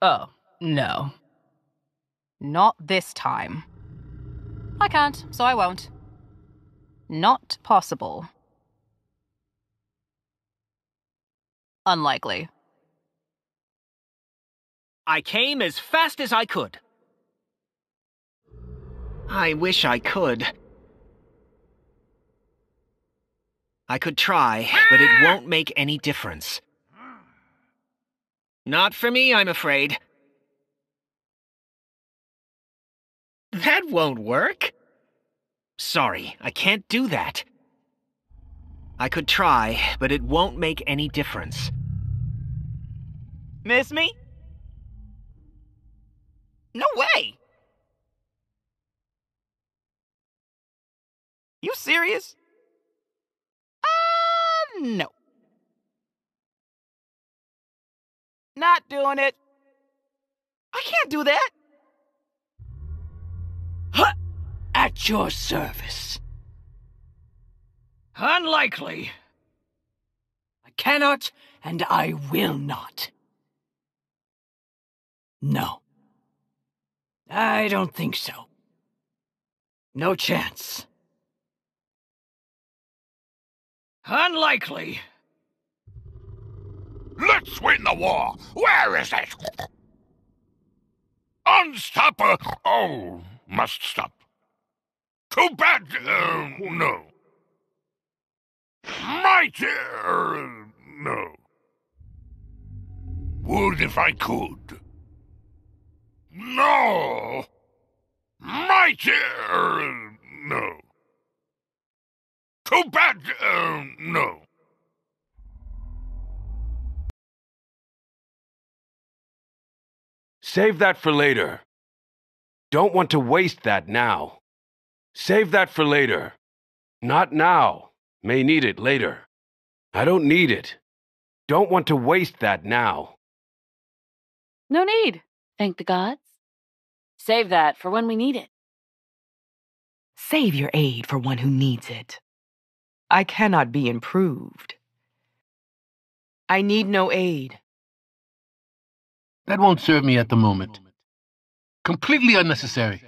Oh, no. Not this time. I can't, so I won't. Not possible. Unlikely. I came as fast as I could. I wish I could. I could try, but it won't make any difference. Not for me, I'm afraid. That won't work. Sorry, I can't do that. I could try, but it won't make any difference. Miss me? No way! You serious? Uh, no. Doing it. I can't do that. Huh. At your service. Unlikely. I cannot and I will not. No. I don't think so. No chance. Unlikely. Let's win the war! Where is it? Unstopper! Oh, must stop. Too bad, uh, no. Might, uh, no. Would if I could. No! Might, uh, Save that for later. Don't want to waste that now. Save that for later. Not now. May need it later. I don't need it. Don't want to waste that now. No need, thank the gods. Save that for when we need it. Save your aid for one who needs it. I cannot be improved. I need no aid. That won't serve me at the moment. Completely unnecessary.